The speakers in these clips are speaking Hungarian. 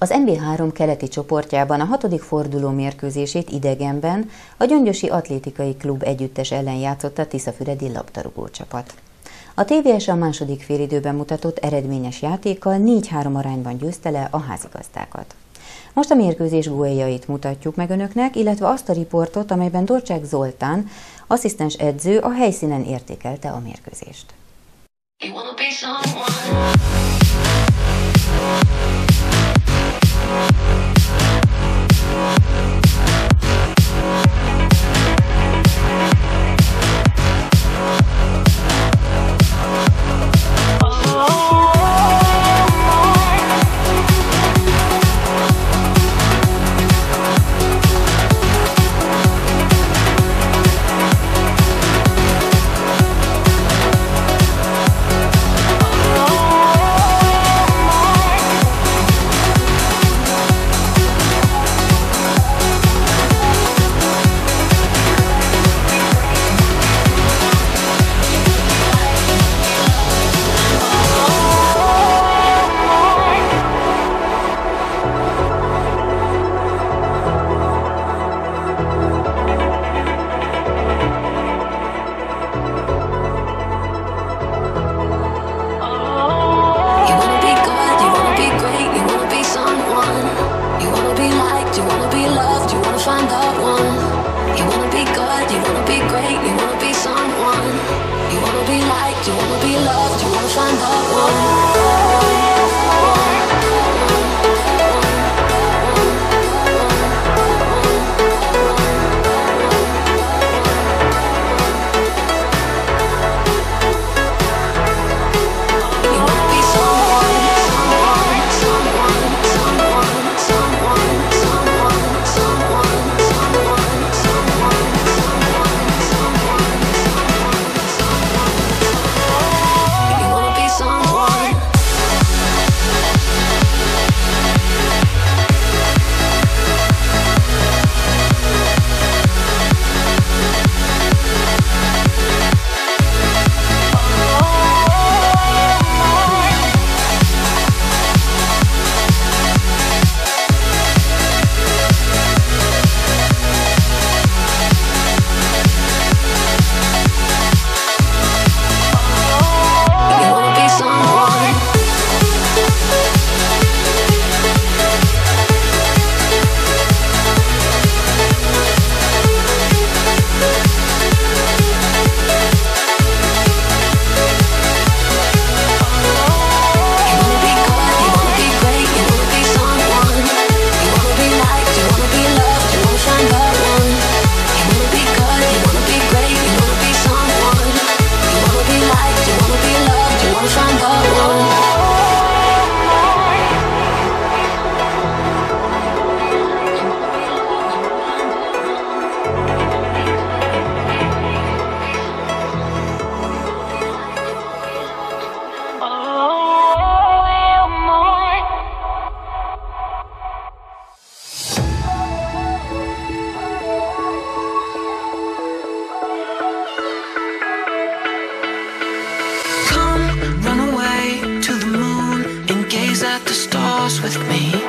Az NB3 keleti csoportjában a hatodik forduló mérkőzését idegenben a Gyöngyösi Atlétikai Klub együttes ellen játszott a Tiszafüredi labdarúgó csapat. A TVS a második félidőben mutatott eredményes játékkal 4-3 arányban győzte le a házigazdákat. Most a mérkőzés góljait mutatjuk meg önöknek, illetve azt a riportot, amelyben Dorcsák Zoltán, asszisztens edző a helyszínen értékelte a mérkőzést. You wanna be someone.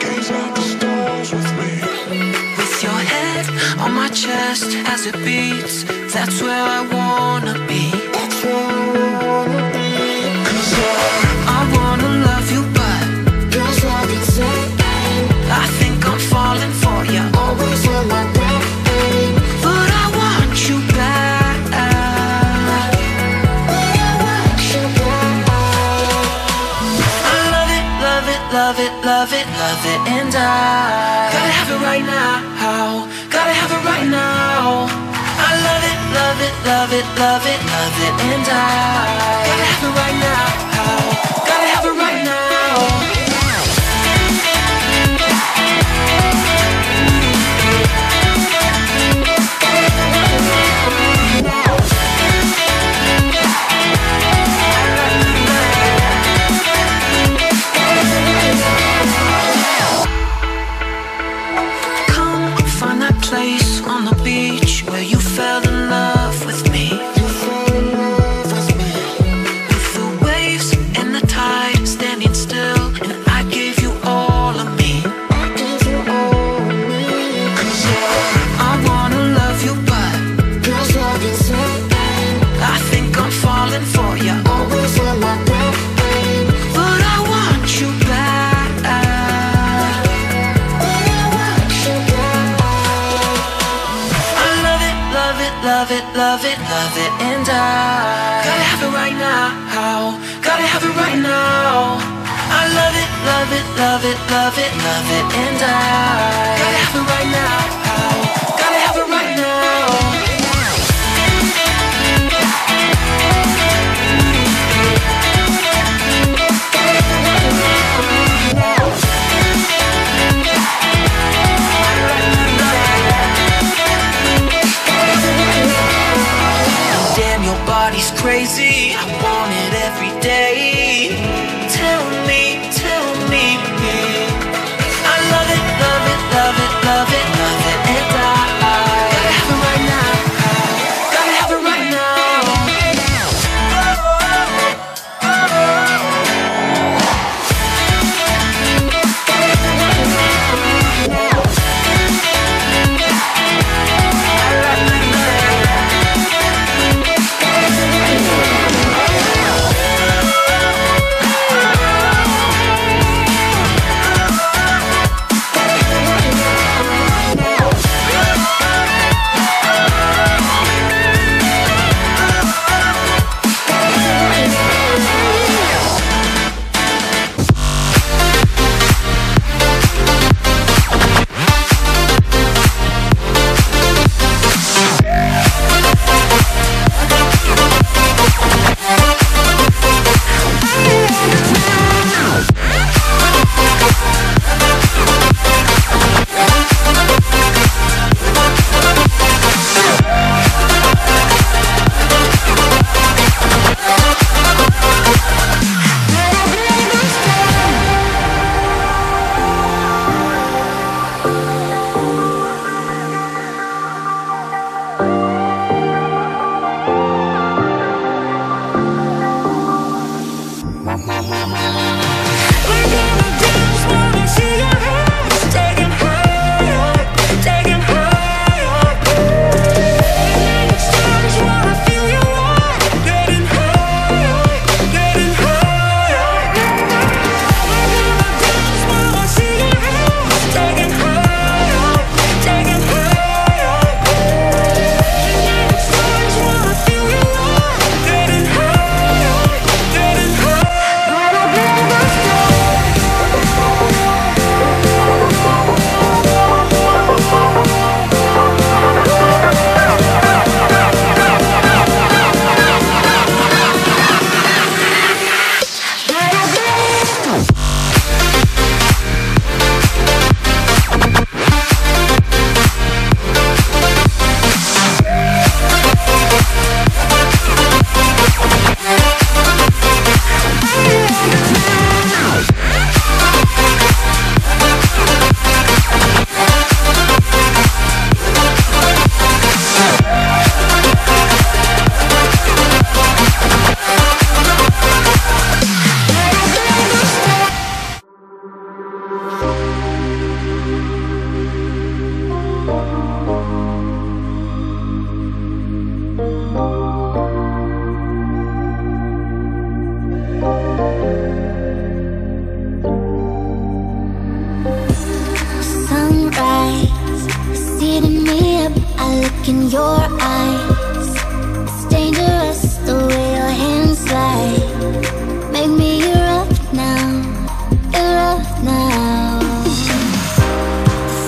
Gaze at the stars with me. With your head on my chest as it beats, that's where I wanna be. love it, love it, and I Gotta have it right now, gotta have it right now. I love it, love it, love it, love it, love it, and I Gotta have it right now, gotta have it right now. Love it, love it, love it, and I gotta have it right now. Gotta have it right now. I love it, love it, love it, love it, love it, and I gotta have it right now. in your eyes. It's dangerous the way your hands slide Make me your now, your now.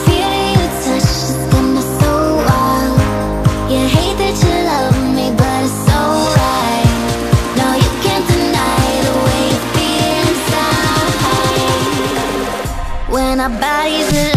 Feeling your touch has got me so wild. You hate that you love me but it's No, you can't deny the way you feel inside. When our bodies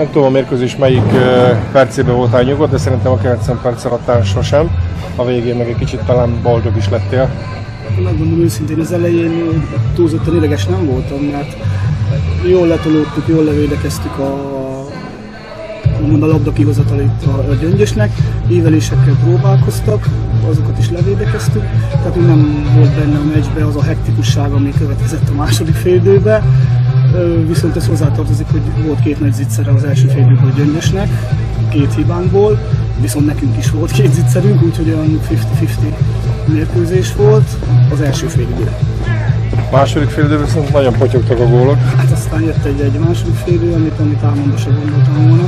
Nem tudom a mérkőzés melyik percében voltál nyugodt, de szerintem a 90 perc alatt sosem. A végén meg egy kicsit talán boldog is lettél. Megmondom őszintén, az elején túlzottan ideges nem voltam, mert jól letolódtuk, jól levédekeztük a úgymond a labda kihozatalét a, a gyöngyösnek, évelésekkel próbálkoztak, azokat is levédekeztük, tehát nem volt benne a meccsbe az a hektikusság, ami következett a második félidőbe, viszont ez hozzátartozik, hogy volt két nagy zicsere az első félidőben a gyöngyösnek, két hibánkból, viszont nekünk is volt két zicserünk, úgyhogy olyan 50-50 mérkőzés volt az első félidő. Második félidőben viszont nagyon potyogtak a gólok. Hát aztán jött egy, egy második félidő, amit, amit álmomban sem gondoltam volna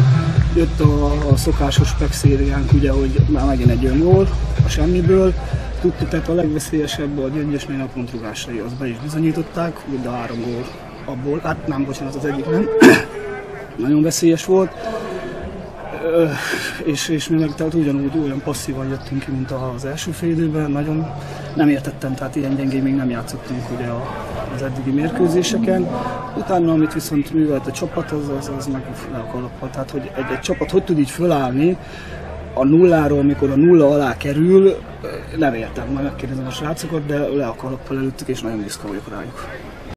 jött a, a szokásos pexériánk, ugye, hogy már megint egy olyan gól a semmiből. Tudtuk, tehát a legveszélyesebb a gyöngyösnél a pontrugásai, az be is bizonyították, de a három gól abból, hát nem, bocsánat, az egyik nem. Nagyon veszélyes volt és, és mi meg tehát ugyanúgy olyan passzívan jöttünk ki, mint az első fél időben, nagyon nem értettem, tehát ilyen gyengén még nem játszottunk ugye az eddigi mérkőzéseken. Utána, amit viszont művelt a csapat, az, az, az meg a. Tehát, hogy egy, egy csapat hogy tud így fölállni, a nulláról, amikor a nulla alá kerül, nem értem, majd megkérdezem a srácokat, de le a kalappal előttük, és nagyon büszke vagyok rájuk.